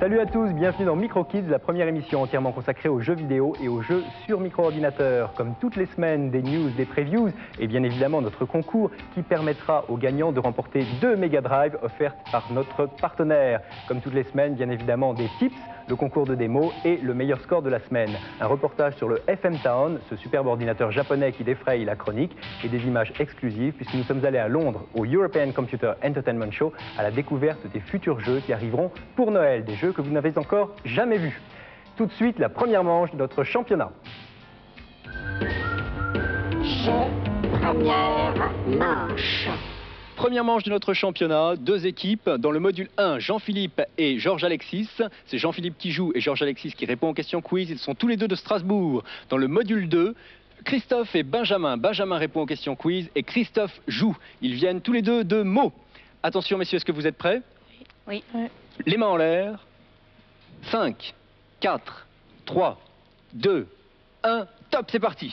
Salut à tous, bienvenue dans Micro Kids, la première émission entièrement consacrée aux jeux vidéo et aux jeux sur micro-ordinateur. Comme toutes les semaines, des news, des previews et bien évidemment notre concours qui permettra aux gagnants de remporter deux Mega Drive offertes par notre partenaire. Comme toutes les semaines, bien évidemment des tips, le concours de démo et le meilleur score de la semaine. Un reportage sur le FM Town, ce superbe ordinateur japonais qui défraye la chronique et des images exclusives puisque nous sommes allés à Londres au European Computer Entertainment Show à la découverte des futurs jeux qui arriveront pour Noël, des jeux que vous n'avez encore jamais vus. Tout de suite, la première manche de notre championnat. Première manche de notre championnat, deux équipes. Dans le module 1, Jean-Philippe et Georges Alexis. C'est Jean-Philippe qui joue et Georges Alexis qui répond aux questions quiz. Ils sont tous les deux de Strasbourg. Dans le module 2, Christophe et Benjamin. Benjamin répond aux questions quiz et Christophe joue. Ils viennent tous les deux de Meaux. Attention messieurs, est-ce que vous êtes prêts? Oui. Les mains en l'air. 5, 4, 3, 2, 1, top, c'est parti